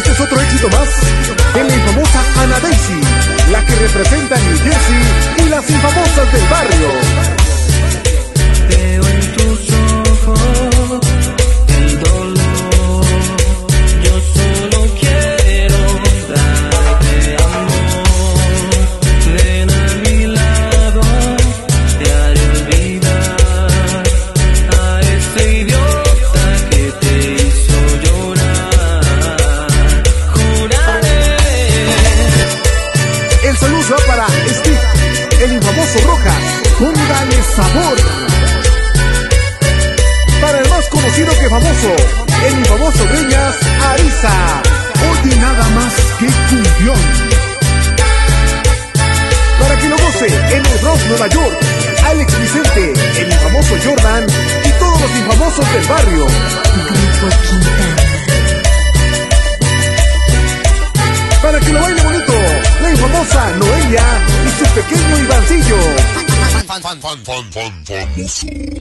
Este es otro éxito más de la infamosa Ana Daisy, la que representa para Steve, el infamoso Rojas. Póngale sabor. Para el más conocido que famoso, el infamoso Greñas Ariza. Oye nada más que cumbión. Para que lo goce en el Bronx, Nueva York, Alex Vicente, el infamoso Jordan y todos los infamosos del barrio. Para que lo baile bonito, la infamosa ファンファンファンファンファンファン。